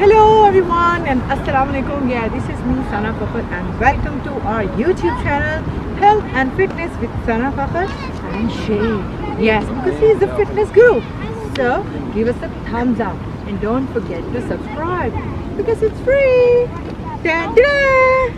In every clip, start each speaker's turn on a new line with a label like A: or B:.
A: Hello everyone and Assalamu alaikum. Yeah, this is me Sana Fakhar and welcome to our YouTube channel Health and Fitness with Sana Fakhar and Shay. Yes, because he is a fitness guru. So give us a thumbs up and don't forget to subscribe because it's free. Ta-da!
B: like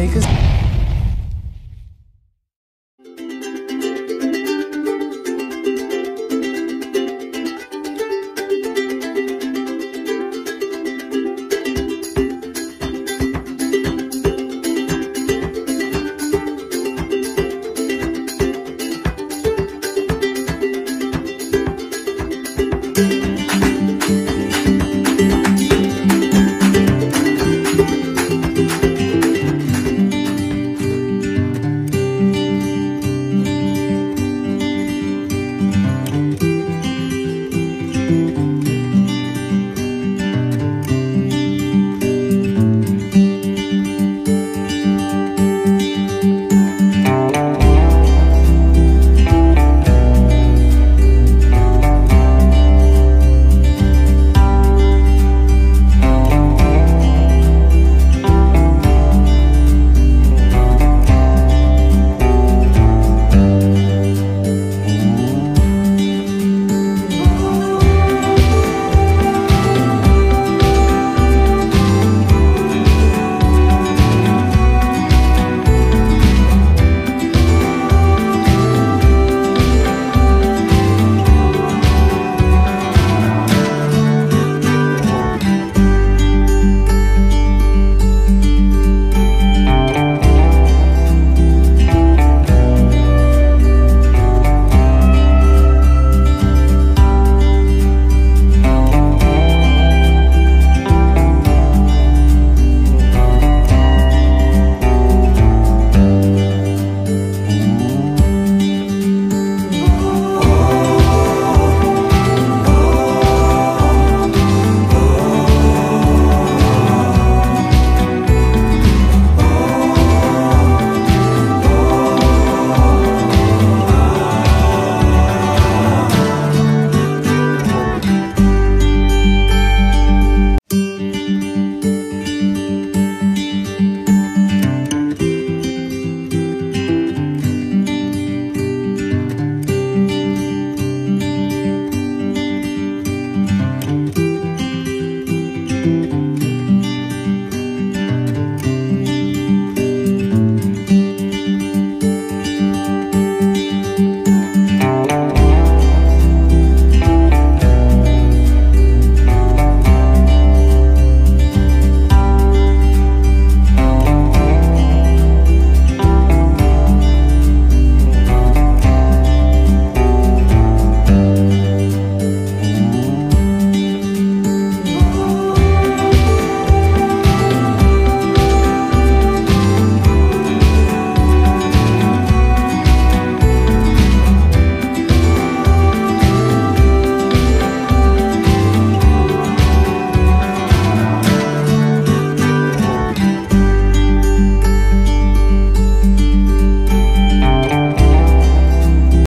B: take us.